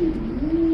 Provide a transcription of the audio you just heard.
Uhum.